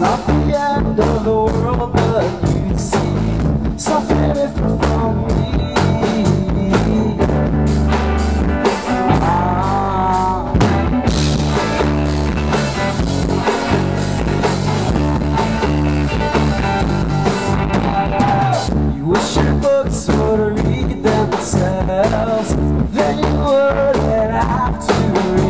not the end of the world, but you'd see something different from me. Ah. You wish your books would read themselves, then you would have to read.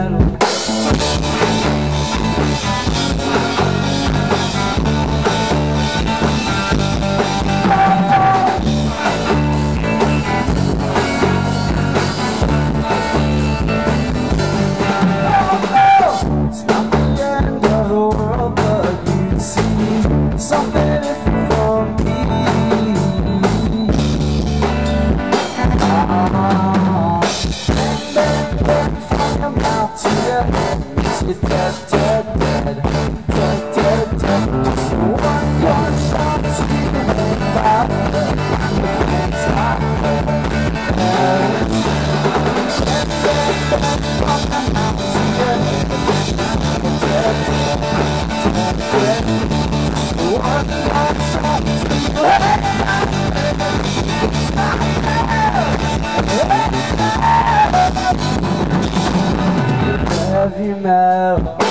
something for me. I'm out. It's just. you, Mel.